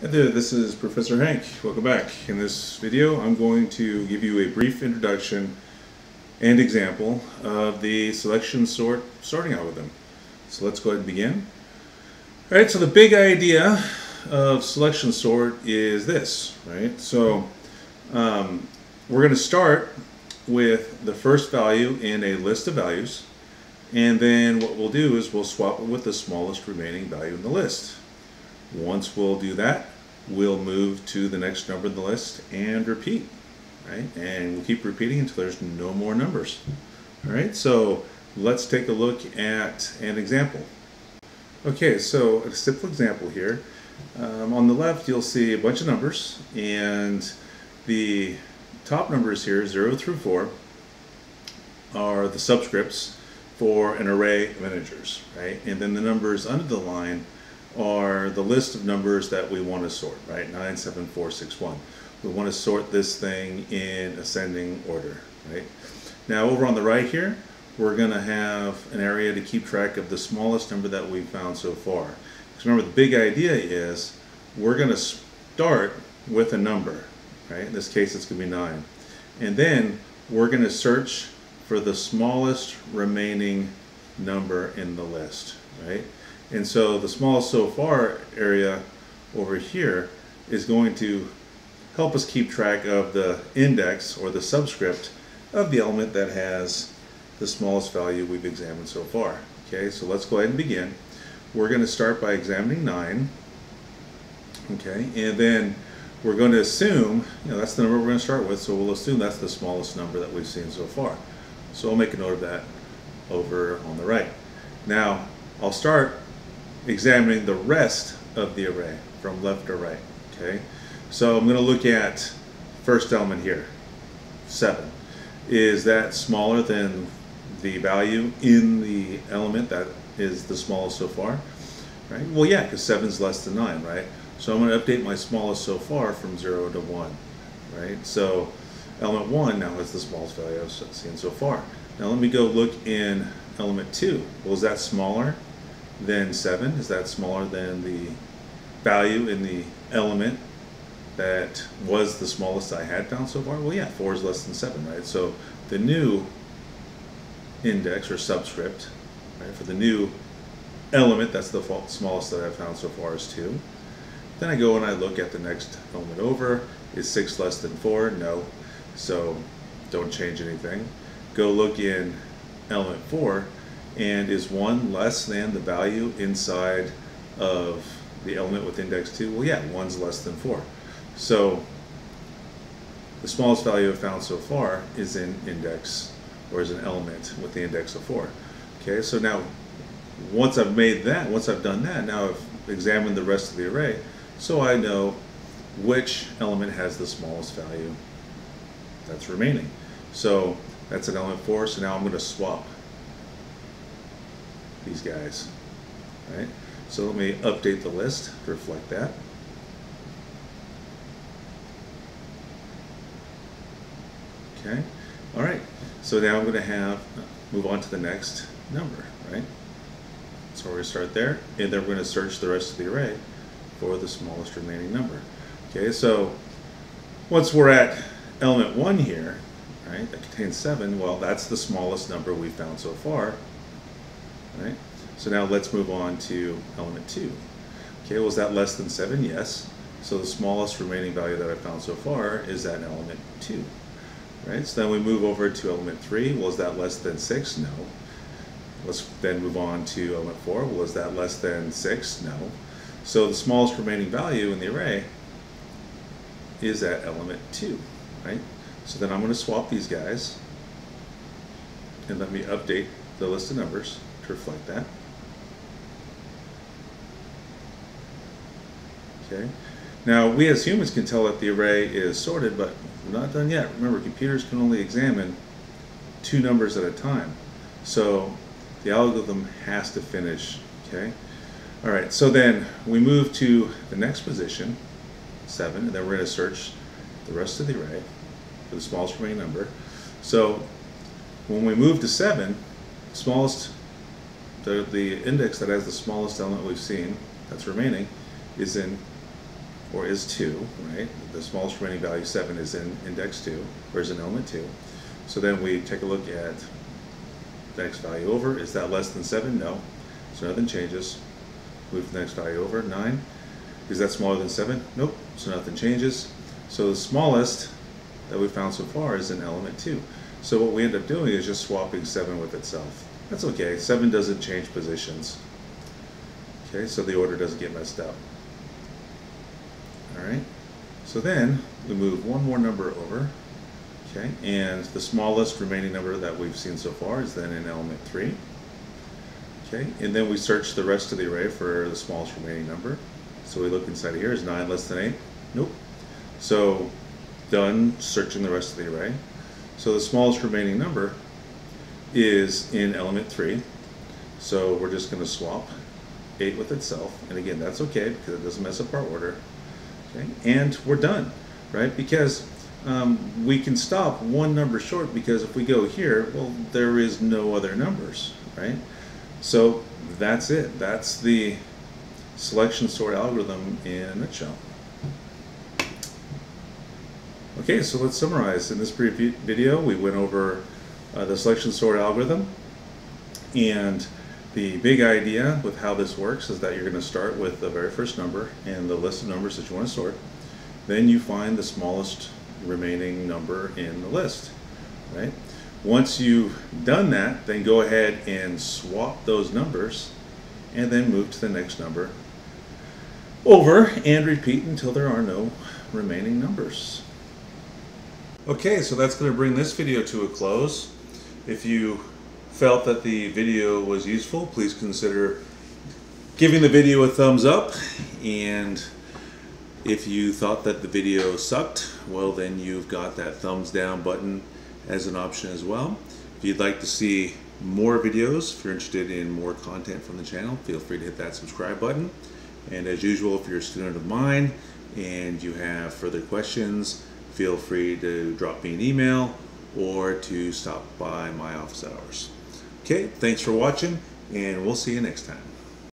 Hi there, this is Professor Hank. Welcome back. In this video, I'm going to give you a brief introduction and example of the selection sort sorting algorithm. So let's go ahead and begin. All right, so the big idea of selection sort is this, right? So um, we're going to start with the first value in a list of values, and then what we'll do is we'll swap it with the smallest remaining value in the list. Once we'll do that, we'll move to the next number in the list and repeat, right? And we'll keep repeating until there's no more numbers. All right, so let's take a look at an example. Okay, so a simple example here. Um, on the left, you'll see a bunch of numbers, and the top numbers here, 0 through 4, are the subscripts for an array of integers, right? And then the numbers under the line are the list of numbers that we want to sort, right? 9, 7, 4, 6, 1. We want to sort this thing in ascending order, right? Now over on the right here, we're going to have an area to keep track of the smallest number that we've found so far. Because remember, the big idea is we're going to start with a number, right? In this case, it's going to be 9. And then we're going to search for the smallest remaining number in the list, right? And so the smallest so far area over here is going to help us keep track of the index or the subscript of the element that has the smallest value we've examined so far. Okay, so let's go ahead and begin. We're going to start by examining 9. Okay, and then we're going to assume, you know, that's the number we're going to start with, so we'll assume that's the smallest number that we've seen so far. So I'll make a note of that over on the right. Now, I'll start examining the rest of the array from left to right. Okay, so I'm going to look at first element here, 7. Is that smaller than the value in the element that is the smallest so far? Right? Well, yeah, because 7 is less than 9, right? So I'm going to update my smallest so far from 0 to 1, right? So element 1 now has the smallest value I've seen so far. Now let me go look in element 2. Well, is that smaller than 7? Is that smaller than the value in the element that was the smallest I had found so far? Well, yeah, 4 is less than 7, right? So the new index or subscript, right, for the new element, that's the smallest that I've found so far is 2. Then I go and I look at the next element over. Is 6 less than 4? No. So don't change anything. Go look in element 4 and is 1 less than the value inside of the element with index 2? Well, yeah, 1's less than 4. So the smallest value I've found so far is in index, or is an element with the index of 4. Okay, so now once I've made that, once I've done that, now I've examined the rest of the array, so I know which element has the smallest value that's remaining. So that's an element 4, so now I'm going to swap these guys. Right? So let me update the list to reflect that. Okay, all right. So now I'm going to have, move on to the next number, right? So we're to start there, and then we're going to search the rest of the array for the smallest remaining number. Okay, so once we're at element 1 here, right, that contains 7, well, that's the smallest number we've found so far, right? So now let's move on to element 2. Okay, well, that less than 7? Yes. So the smallest remaining value that I've found so far is that element 2. Right, so then we move over to element 3. Well, that less than 6? No. Let's then move on to element 4. Well, that less than 6? No. So the smallest remaining value in the array is that element 2, right? So then I'm going to swap these guys and let me update the list of numbers reflect that. Okay. Now, we as humans can tell that the array is sorted, but we're not done yet. Remember, computers can only examine two numbers at a time. So the algorithm has to finish, okay? All right, so then we move to the next position, 7, and then we're going to search the rest of the array for the smallest remaining number. So when we move to 7, smallest the, the index that has the smallest element we've seen that's remaining is in or is 2, right? The smallest remaining value 7 is in index 2, or is in element 2. So then we take a look at the next value over. Is that less than 7? No. So nothing changes. Move the next value over. 9. Is that smaller than 7? Nope. So nothing changes. So the smallest that we found so far is in element 2. So what we end up doing is just swapping 7 with itself. That's okay. 7 doesn't change positions. Okay, so the order doesn't get messed up. Alright, so then we move one more number over. Okay, and the smallest remaining number that we've seen so far is then in element 3. Okay, and then we search the rest of the array for the smallest remaining number. So we look inside of here, is 9 less than 8? Nope. So done searching the rest of the array. So the smallest remaining number is in element 3. So we're just going to swap 8 with itself. And again, that's okay because it doesn't mess up our order. Okay, and we're done, right? Because um, we can stop one number short because if we go here, well, there is no other numbers, right? So that's it. That's the selection sort algorithm in a nutshell. Okay, so let's summarize. In this brief video, we went over uh, the selection sort algorithm. And the big idea with how this works is that you're going to start with the very first number and the list of numbers that you want to sort. Then you find the smallest remaining number in the list, right? Once you've done that, then go ahead and swap those numbers and then move to the next number over and repeat until there are no remaining numbers. Okay, so that's going to bring this video to a close. If you felt that the video was useful, please consider giving the video a thumbs up and if you thought that the video sucked, well then you've got that thumbs down button as an option as well. If you'd like to see more videos, if you're interested in more content from the channel, feel free to hit that subscribe button. And as usual, if you're a student of mine and you have further questions, feel free to drop me an email or to stop by my office hours. Okay, thanks for watching and we'll see you next time.